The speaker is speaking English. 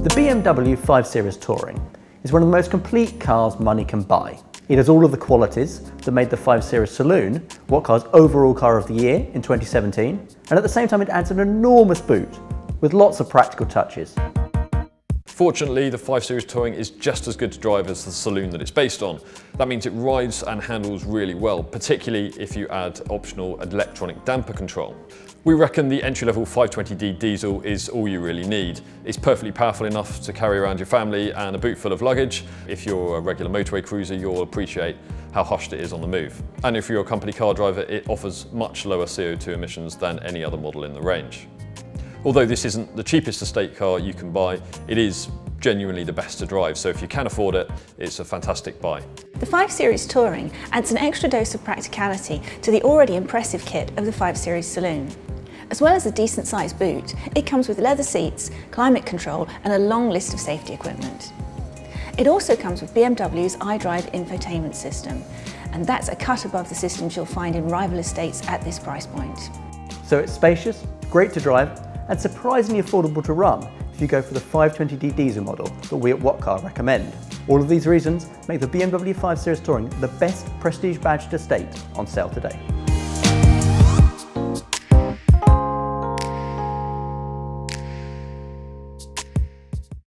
The BMW 5 Series Touring is one of the most complete cars money can buy. It has all of the qualities that made the 5 Series Saloon What Car's overall car of the year in 2017, and at the same time it adds an enormous boot with lots of practical touches. Fortunately, the 5 Series Touring is just as good to drive as the Saloon that it's based on. That means it rides and handles really well, particularly if you add optional electronic damper control. We reckon the entry-level 520D diesel is all you really need. It's perfectly powerful enough to carry around your family and a boot full of luggage. If you're a regular motorway cruiser, you'll appreciate how hushed it is on the move. And if you're a company car driver, it offers much lower CO2 emissions than any other model in the range. Although this isn't the cheapest estate car you can buy, it is genuinely the best to drive, so if you can afford it, it's a fantastic buy. The 5 Series Touring adds an extra dose of practicality to the already impressive kit of the 5 Series Saloon. As well as a decent sized boot, it comes with leather seats, climate control and a long list of safety equipment. It also comes with BMW's iDrive infotainment system, and that's a cut above the systems you'll find in rival estates at this price point. So it's spacious, great to drive, and surprisingly affordable to run if you go for the 520D diesel model that we at What Car recommend. All of these reasons make the BMW 5 Series Touring the best prestige badged estate on sale today.